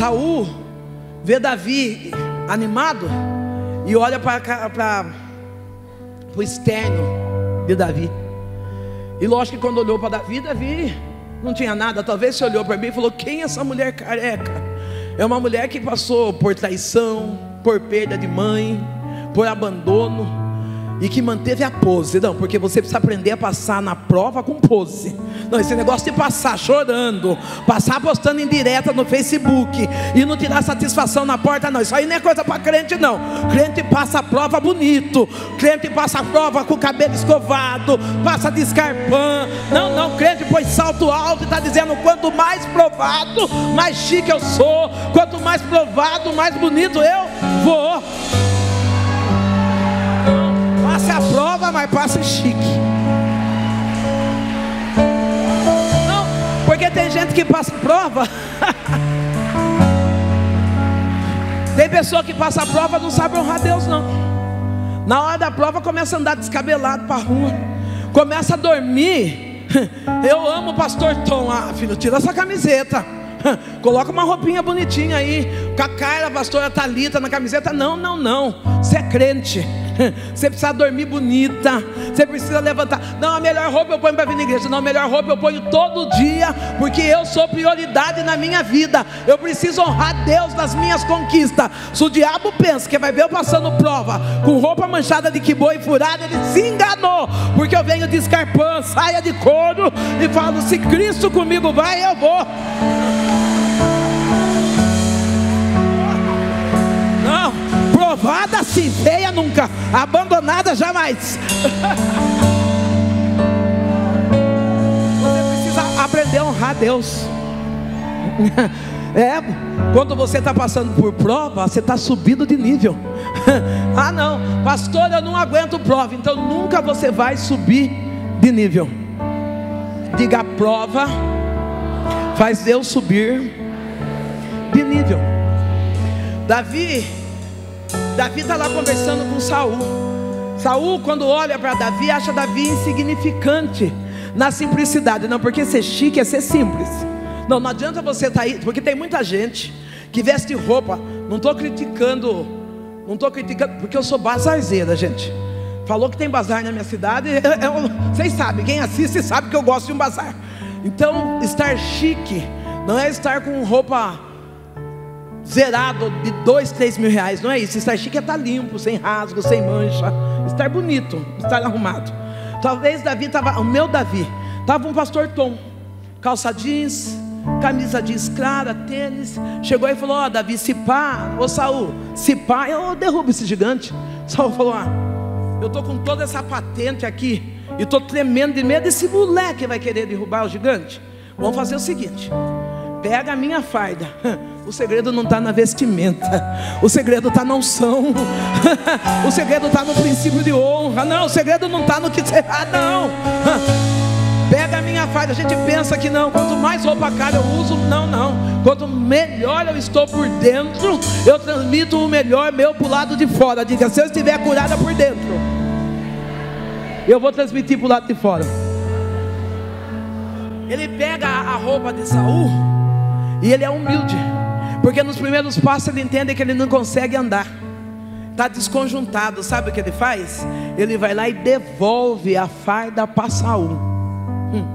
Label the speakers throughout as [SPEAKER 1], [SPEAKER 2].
[SPEAKER 1] Saul vê Davi animado e olha para o externo de Davi. E lógico que quando olhou para Davi, Davi não tinha nada. Talvez se olhou para mim e falou: Quem é essa mulher careca? É uma mulher que passou por traição, por perda de mãe, por abandono e que manteve a pose. Não, porque você precisa aprender a passar na prova com pose. Não, esse negócio de passar chorando, passar postando em direta no Facebook e não tirar satisfação na porta, não. Isso aí não é coisa para crente, não. Crente passa a prova bonito, crente passa a prova com o cabelo escovado, passa de escarpã. Não, não, crente põe salto alto e está dizendo: quanto mais provado, mais chique eu sou. Quanto mais provado, mais bonito eu vou passe a prova, mas passe chique. Não, porque tem gente que passa prova. tem pessoa que passa prova não sabe honrar Deus, não. Na hora da prova começa a andar descabelado para a rua, começa a dormir. Eu amo o pastor Tom. Ah, filho, tira essa camiseta. Coloca uma roupinha bonitinha aí, com a cara pastora Talita na camiseta. Não, não, não. Você é crente. Você precisa dormir bonita. Você precisa levantar. Não, a melhor roupa eu ponho para vir na igreja. Não, a melhor roupa eu ponho todo dia, porque eu sou prioridade na minha vida. Eu preciso honrar Deus nas minhas conquistas. Se o diabo pensa que vai ver eu passando prova com roupa manchada de que boi furada, ele se enganou, porque eu venho de escarpão, saia de couro e falo: se Cristo comigo vai, eu vou. Provada sim, feia nunca, abandonada jamais. Você precisa aprender a honrar Deus. É, quando você está passando por prova, você está subindo de nível. ah, não, pastor, eu não aguento prova, então nunca você vai subir de nível. Diga: prova faz Deus subir de nível. Davi Davi está lá conversando com Saul. Saul, quando olha para Davi, acha Davi insignificante na simplicidade. Não, porque ser chique é ser simples. Não, não adianta você estar tá aí, porque tem muita gente que veste roupa. Não estou criticando, não estou criticando, porque eu sou bazarzeira, gente. Falou que tem bazar na minha cidade. Eu, eu, vocês sabem, quem assiste sabe que eu gosto de um bazar. Então, estar chique não é estar com roupa zerado de dois, três mil reais, não é isso. Estar chique é estar limpo, sem rasgo, sem mancha, estar bonito, estar arrumado. Talvez Davi estava, o meu Davi, estava um pastor Tom, calça jeans, camisa jeans clara, tênis. Chegou e falou: Ó, oh, Davi, se pá, ô Saul, se pá, eu derrubo esse gigante. Saul falou: Ah, eu estou com toda essa patente aqui, e estou tremendo de medo desse moleque vai querer derrubar o gigante. Vamos fazer o seguinte: pega a minha farda. O segredo não está na vestimenta, o segredo está na unção, o segredo está no princípio de honra. Não, o segredo não está no que será, não. Pega a minha farda, a gente pensa que não, quanto mais roupa cara eu uso, não, não. Quanto melhor eu estou por dentro, eu transmito o melhor meu para o lado de fora. Diga, se eu estiver curada por dentro, eu vou transmitir para o lado de fora. Ele pega a roupa de Saul e ele é humilde. Porque nos primeiros passos ele entende que ele não consegue andar. Está desconjuntado, sabe o que ele faz? Ele vai lá e devolve a farda para Saul. Hum.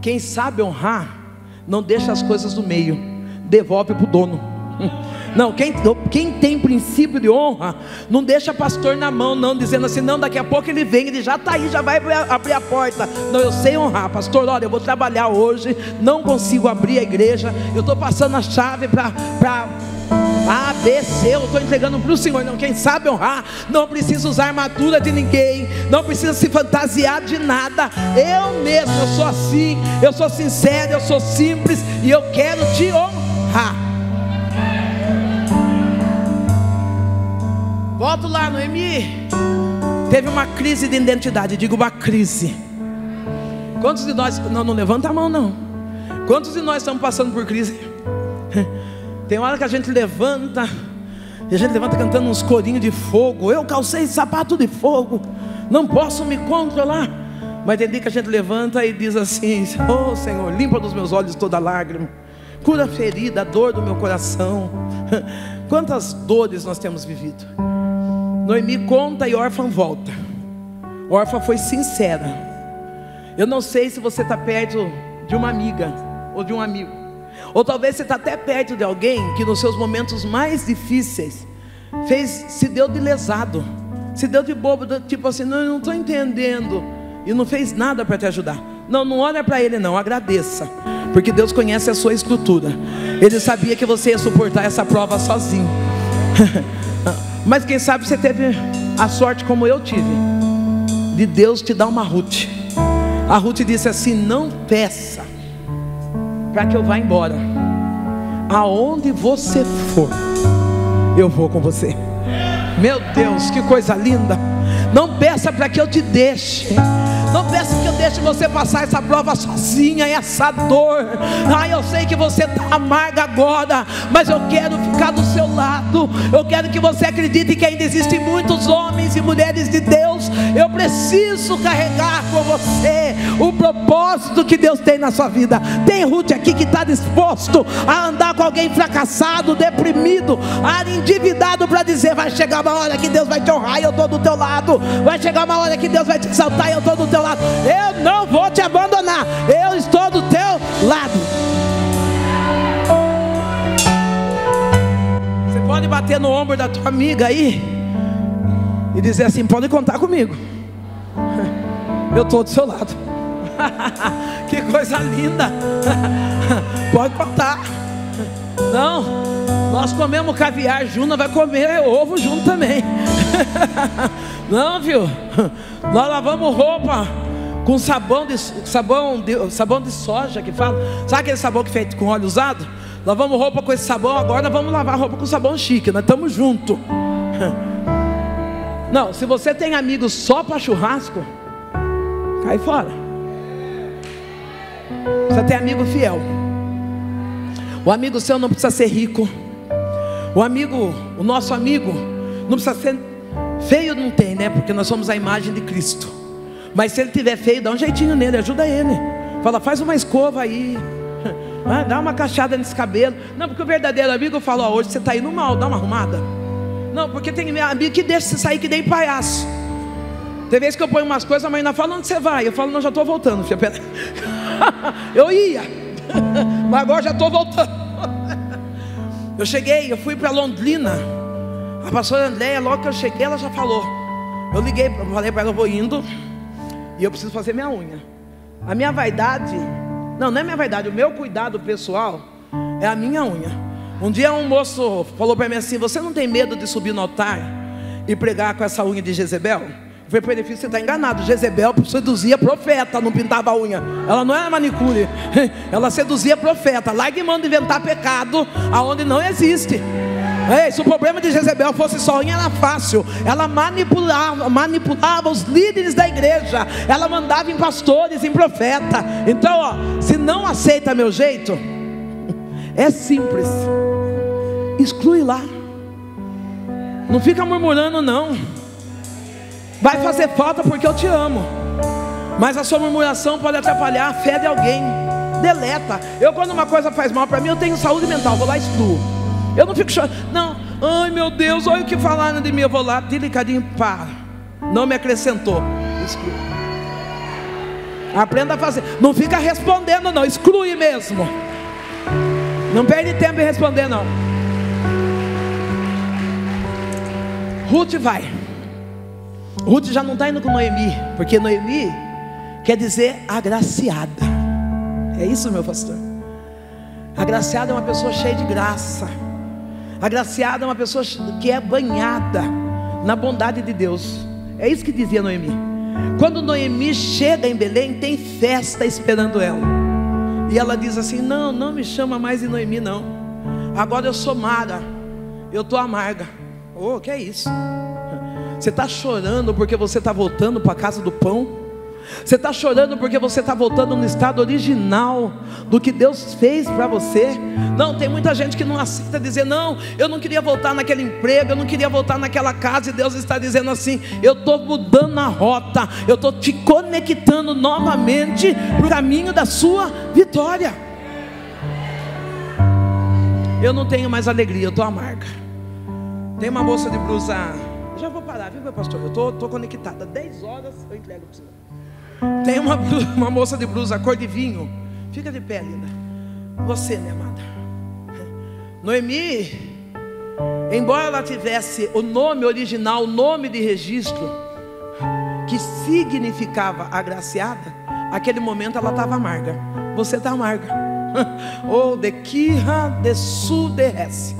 [SPEAKER 1] Quem sabe honrar, não deixa as coisas no meio, devolve para o dono. Hum. Não, quem, quem tem princípio de honra, não deixa pastor na mão, não, dizendo assim, não, daqui a pouco ele vem, ele já está aí, já vai abrir a porta. Não, eu sei honrar, pastor, olha, eu vou trabalhar hoje, não consigo abrir a igreja, eu estou passando a chave para. A, B, C, eu estou entregando para o Senhor. Não, quem sabe honrar, não precisa usar armadura de ninguém, não precisa se fantasiar de nada. Eu mesmo, eu sou assim, eu sou sincero, eu sou simples e eu quero te honrar. Volto lá, Noemi. Teve uma crise de identidade, digo uma crise. Quantos de nós, não, não levanta a mão não. Quantos de nós estamos passando por crise? Tem hora que a gente levanta, e a gente levanta cantando uns corinhos de fogo. Eu calcei sapato de fogo, não posso me controlar. Mas tem dia que a gente levanta e diz assim: Oh Senhor, limpa dos meus olhos toda lágrima. cura a ferida, a dor do meu coração. Quantas dores nós temos vivido. Noemi conta e órfã volta. órfã foi sincera. Eu não sei se você está perto de uma amiga ou de um amigo. Ou talvez você está até perto de alguém que nos seus momentos mais difíceis fez, se deu de lesado, se deu de bobo, tipo assim, não, eu não estou entendendo, e não fez nada para te ajudar. Não, não olha para ele não, agradeça, porque Deus conhece a sua estrutura. Ele sabia que você ia suportar essa prova sozinho. Mas quem sabe você teve a sorte como eu tive, de Deus te dar uma Ruth. A Ruth disse assim: Não peça para que eu vá embora. Aonde você for, eu vou com você. Meu Deus, que coisa linda. Não peça para que eu te deixe. Não peça que eu deixe você passar essa prova sozinha, essa dor. Ah, eu sei que você está amarga agora, mas eu quero ficar do seu lado. Eu quero que você acredite que ainda existem muitos homens e mulheres de Deus. Eu preciso carregar com você o propósito que Deus tem na sua vida. Tem Ruth aqui que está disposto a andar com alguém fracassado, deprimido, endividado para dizer: vai chegar uma hora que Deus vai te honrar e eu estou do teu lado. Vai chegar uma hora que Deus vai te exaltar e eu estou do teu lado. Eu não vou te abandonar. Eu estou do teu lado. Você pode bater no ombro da tua amiga aí e dizer assim: pode contar comigo. Eu estou do seu lado. que coisa linda. pode contar. Não, nós comemos caviar junto, vai comer ovo junto também. Não, viu? Nós lavamos roupa com sabão de, sabão de, sabão de soja que fala. Sabe aquele sabão que é feito com óleo usado? Lavamos roupa com esse sabão, agora vamos lavar roupa com sabão chique, nós estamos juntos. Não, se você tem amigos só para churrasco, cai fora. Você tem amigo fiel. O amigo seu não precisa ser rico. O amigo, o nosso amigo, não precisa ser feio, não tem, né? Porque nós somos a imagem de Cristo. Mas se ele tiver feio, dá um jeitinho nele, ajuda ele. Fala, faz uma escova aí. Ah, dá uma cachada nesse cabelo. Não, porque o verdadeiro amigo fala, hoje você está indo mal, dá uma arrumada. Não, porque tem amigo que deixa você sair que nem palhaço. Tem vezes que eu ponho umas coisas, a mãe ainda fala, onde você vai? Eu falo, não, já estou voltando, filha. eu ia, mas agora já estou voltando. Eu cheguei, eu fui para Londrina. A pastora Andréia, logo que eu cheguei, ela já falou. Eu liguei, falei para ela, eu vou indo. E eu preciso fazer minha unha. A minha vaidade, não, não é minha vaidade, o meu cuidado pessoal é a minha unha. Um dia um moço falou para mim assim: Você não tem medo de subir no altar e pregar com essa unha de Jezebel? Foi para ele, você está enganado. Jezebel seduzia profeta, não pintava a unha. Ela não era manicure, ela seduzia profeta. Largue mão de inventar pecado aonde não existe. Ei, se o problema de Jezebel fosse só unha, era fácil. Ela manipulava, manipulava os líderes da igreja. Ela mandava em pastores, em profeta. Então, ó, se não aceita meu jeito, é simples. Exclui lá. Não fica murmurando, não. Vai fazer falta porque eu te amo. Mas a sua murmuração pode atrapalhar a fé de alguém. Deleta. Eu, quando uma coisa faz mal para mim, eu tenho saúde mental. Vou lá e excluo. Eu não fico chorando. Não. Ai meu Deus, olha o que falaram de mim. Eu vou lá, delicadinho, pá. Não me acrescentou. Exclui. Aprenda a fazer. Não fica respondendo, não. Exclui mesmo. Não perde tempo em responder, não. Ruth vai. Ruth já não está indo com Noemi, porque Noemi quer dizer agraciada. É isso, meu pastor. Agraciada é uma pessoa cheia de graça. Agraciada é uma pessoa que é banhada na bondade de Deus. É isso que dizia Noemi. Quando Noemi chega em Belém, tem festa esperando ela. E ela diz assim: Não, não me chama mais de Noemi, não. Agora eu sou Mara. Eu estou amarga. Oh, que é isso? Você está chorando porque você está voltando para a casa do pão? Você está chorando porque você está voltando no estado original do que Deus fez para você? Não, tem muita gente que não aceita dizer, não, eu não queria voltar naquele emprego, eu não queria voltar naquela casa, e Deus está dizendo assim: eu estou mudando a rota, eu estou te conectando novamente para o caminho da sua vitória. eu não tenho mais alegria, eu estou amarga. Tem uma moça de blusa. Já vou parar, viu, meu pastor? Eu estou conectada. 10 horas eu entrego para você. Tem uma, uma moça de blusa cor de vinho. Fica de pé, linda. Você, minha amada. Noemi, embora ela tivesse o nome original, o nome de registro, que significava agraciada, aquele momento ela estava amarga. Você está amarga. oh, de Kira de Sudeste.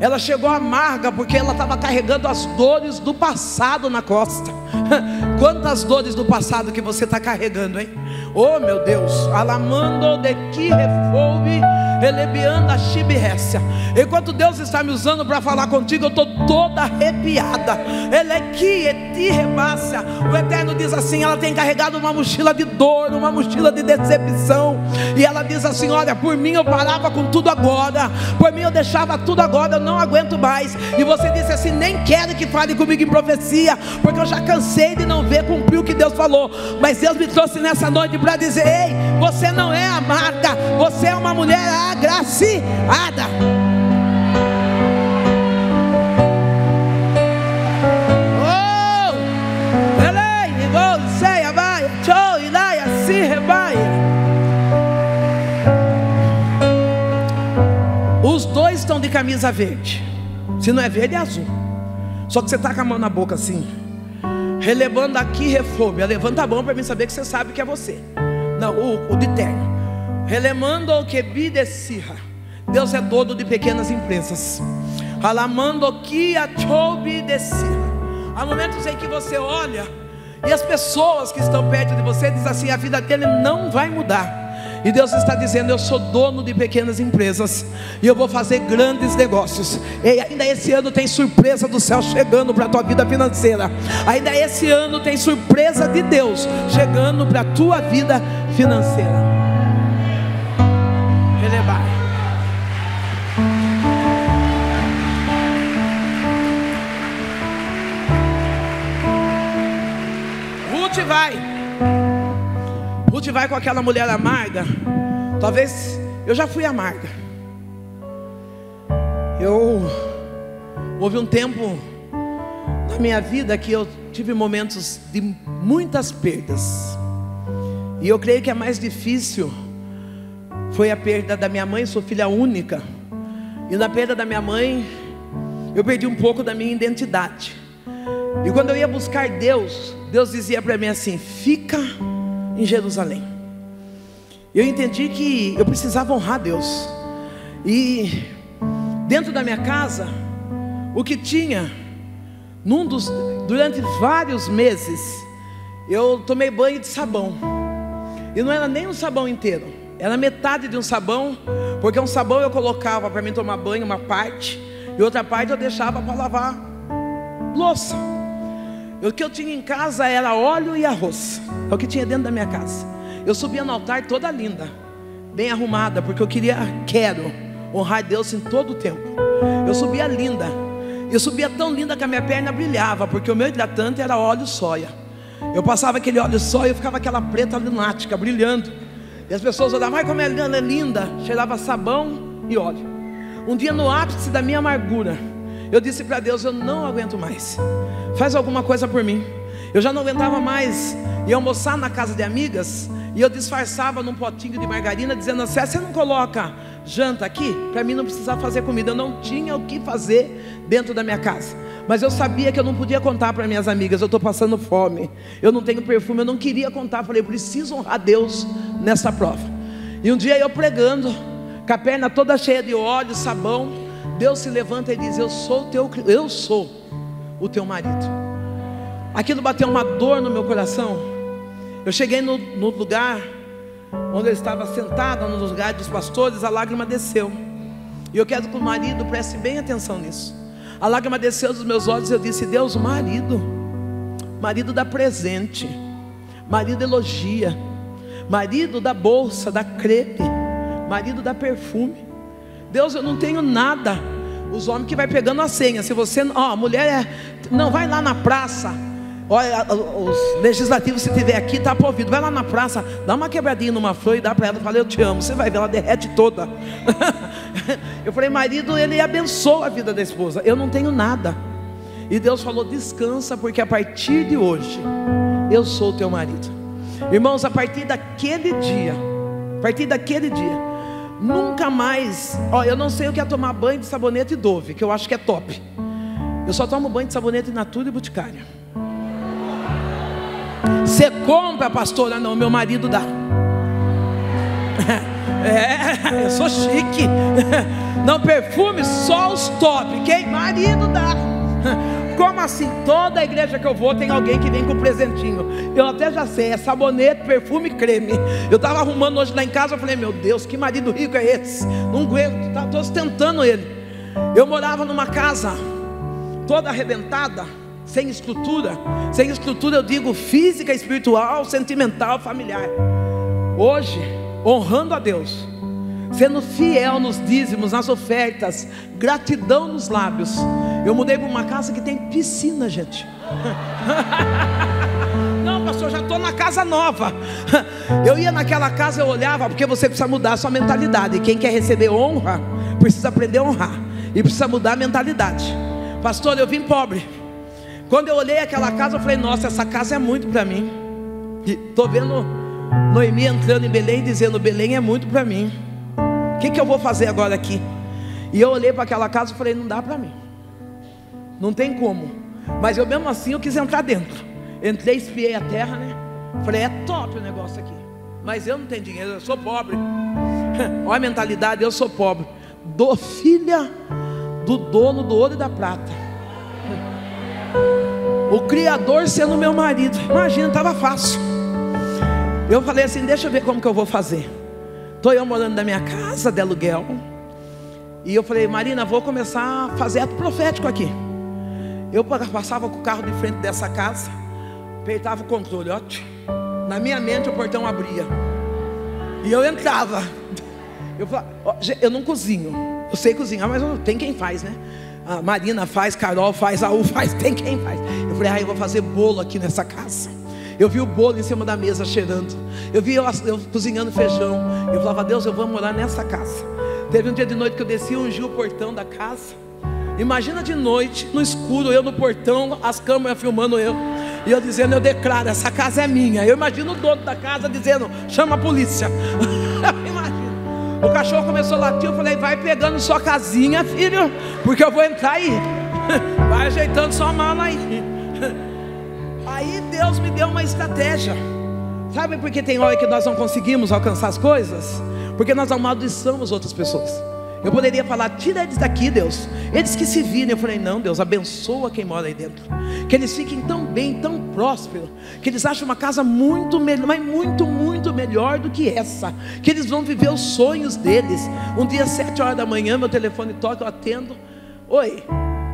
[SPEAKER 1] Ela chegou amarga porque ela estava carregando as dores do passado na costa. Quantas dores do passado que você está carregando, hein? Oh meu Deus, alamando de que refolve Elebianda Shibirécia. Enquanto Deus está me usando para falar contigo, eu estou toda arrepiada. Ele é que rebácia. O Eterno diz assim: ela tem carregado uma mochila de dor, uma mochila de decepção. E ela diz assim: Olha, por mim eu parava com tudo agora, por mim eu deixava tudo agora, eu não aguento mais. E você disse assim: Nem quero que fale comigo em profecia, porque eu já cansei de não ver cumprir o que Deus falou. Mas Deus me trouxe nessa noite para dizer: Ei, você não é amarga, você é uma mulher agraciada. Oh, Os dois estão de camisa verde. Se não é verde, é azul. Só que você está com a mão na boca assim. Relevando aqui, refobia. Levanta a mão para mim saber que você sabe que é você. Não, o, o de terno. Relemando o que bidecirra. Deus é dono de pequenas empresas. Alamando que a. Há momentos em que você olha e as pessoas que estão perto de você dizem assim: a vida dele não vai mudar. E Deus está dizendo: Eu sou dono de pequenas empresas e eu vou fazer grandes negócios. E ainda esse ano tem surpresa do céu chegando para a tua vida financeira. Ainda esse ano tem surpresa de Deus chegando para a tua vida financeira. Ruth vai. Ruth vai com aquela mulher amarga. Talvez eu já fui amarga. Eu houve um tempo na minha vida que eu tive momentos de muitas perdas. E eu creio que a mais difícil foi a perda da minha mãe, sou filha única. E na perda da minha mãe, eu perdi um pouco da minha identidade. E quando eu ia buscar Deus, Deus dizia para mim assim: fica em Jerusalém. Eu entendi que eu precisava honrar Deus. E dentro da minha casa, o que tinha, num dos, durante vários meses, eu tomei banho de sabão. E não era nem um sabão inteiro, era metade de um sabão, porque um sabão eu colocava para mim tomar banho, uma parte, e outra parte eu deixava para lavar louça. O que eu tinha em casa era óleo e arroz. É o que tinha dentro da minha casa. Eu subia no altar toda linda, bem arrumada, porque eu queria, quero honrar Deus em todo o tempo. Eu subia linda. Eu subia tão linda que a minha perna brilhava, porque o meu hidratante era óleo soia. Eu passava aquele óleo soia e ficava aquela preta lunática brilhando. E as pessoas olhavam, mas como linda, é linda. Cheirava sabão e óleo. Um dia no ápice da minha amargura, eu disse para Deus: Eu não aguento mais. Faz alguma coisa por mim. Eu já não aguentava mais ir almoçar na casa de amigas e eu disfarçava num potinho de margarina, dizendo assim: ah, Você não coloca janta aqui? Para mim não precisar fazer comida. Eu não tinha o que fazer dentro da minha casa. Mas eu sabia que eu não podia contar para minhas amigas: Eu estou passando fome, eu não tenho perfume. Eu não queria contar. Falei: Preciso honrar Deus nessa prova. E um dia eu pregando, com a perna toda cheia de óleo, sabão. Deus se levanta e diz: Eu sou o teu, eu sou o teu marido. Aquilo bateu uma dor no meu coração. Eu cheguei no, no lugar onde eu estava sentada, no lugar dos pastores, a lágrima desceu. E eu quero que o marido preste bem atenção nisso. A lágrima desceu dos meus olhos e eu disse: Deus, marido, marido dá presente, marido elogia, marido da bolsa, da crepe, marido da perfume. Deus, eu não tenho nada. Os homens que vai pegando a senha. Se você, ó, a mulher é, não vai lá na praça. Olha, os legislativos, se tiver aqui, tá para ouvido. Vai lá na praça, dá uma quebradinha numa flor e dá para ela fala, eu te amo. Você vai ver, ela derrete toda. eu falei, marido, ele abençoa a vida da esposa. Eu não tenho nada. E Deus falou: descansa, porque a partir de hoje eu sou teu marido. Irmãos, a partir daquele dia, a partir daquele dia, nunca mais, ó, eu não sei o que é tomar banho de sabonete e Dove, que eu acho que é top. Eu só tomo banho de sabonete Natura e Boticária. Você compra, pastora? Não, meu marido dá. É, eu sou chique. Não perfume, só os top. Quem marido dá. Assim? Toda igreja que eu vou tem alguém que vem com presentinho. Eu até já sei, é sabonete, perfume, creme. Eu estava arrumando hoje lá em casa, eu falei, meu Deus, que marido rico é esse? Não aguento, tá, ostentando ele. Eu morava numa casa toda arrebentada sem estrutura. Sem estrutura eu digo física, espiritual, sentimental, familiar. Hoje, honrando a Deus, sendo fiel nos dízimos, nas ofertas, gratidão nos lábios. Eu mudei para uma casa que tem piscina, gente. Não, pastor, já estou na casa nova. Eu ia naquela casa, eu olhava, porque você precisa mudar a sua mentalidade. Quem quer receber honra, precisa aprender a honrar. E precisa mudar a mentalidade. Pastor, eu vim pobre. Quando eu olhei aquela casa, eu falei: Nossa, essa casa é muito para mim. Estou vendo Noemi entrando em Belém, dizendo: Belém é muito para mim. Que, que eu vou fazer agora aqui? E eu olhei para aquela casa e falei: Não dá para mim. Não tem como. Mas eu mesmo assim eu quis entrar dentro. Entrei, espiei a terra, né? Falei: É top o negócio aqui. Mas eu não tenho dinheiro, eu sou pobre. Olha a mentalidade: eu sou pobre. Do filha do dono do ouro e da prata. O Criador sendo meu marido. Imagina, estava fácil. Eu falei assim: deixa eu ver como que eu vou fazer. Estou eu morando na minha casa de aluguel. E eu falei, Marina, vou começar a fazer ato profético aqui. Eu passava com o carro de frente dessa casa, apertava o controle, ó. Na minha mente o portão abria. E eu entrava. Eu, falava, eu não cozinho. Eu sei cozinhar, mas tem quem faz, né? A Marina faz, Carol faz, a U faz, tem quem faz. Eu falei, ah, eu vou fazer bolo aqui nessa casa. Eu vi o bolo em cima da mesa cheirando. Eu vi eu, eu cozinhando feijão. Eu falava, Deus, eu vou morar nessa casa. Teve um dia de noite que eu desci e ungi o portão da casa. Imagina de noite, no escuro, eu no portão, as câmeras filmando eu. E eu dizendo, eu declaro, essa casa é minha. Eu imagino o dono da casa dizendo, chama a polícia. O cachorro começou a latir, eu falei, vai pegando sua casinha, filho, porque eu vou entrar aí. Vai ajeitando sua mala aí. Aí Deus me deu uma estratégia. Sabe por que tem hora que nós não conseguimos alcançar as coisas? Porque nós amaldiçamos outras pessoas. Eu poderia falar, tira eles daqui, Deus. Eles que se virem. Eu falei, não, Deus, abençoa quem mora aí dentro. Que eles fiquem tão bem, tão prósperos. Que eles achem uma casa muito melhor, mas muito, muito melhor do que essa. Que eles vão viver os sonhos deles. Um dia, sete horas da manhã, meu telefone toca, eu atendo. Oi.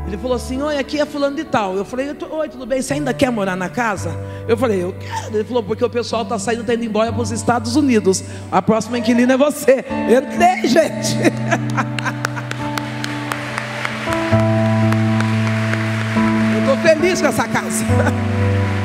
[SPEAKER 1] Ele falou assim: Oi, aqui é fulano de tal. Eu falei: Oi, tudo bem? Você ainda quer morar na casa? Eu falei: Eu quero. Ele falou: Porque o pessoal está saindo, está indo embora para os Estados Unidos. A próxima inquilina é você. Entrei, gente. Eu estou feliz com essa casa.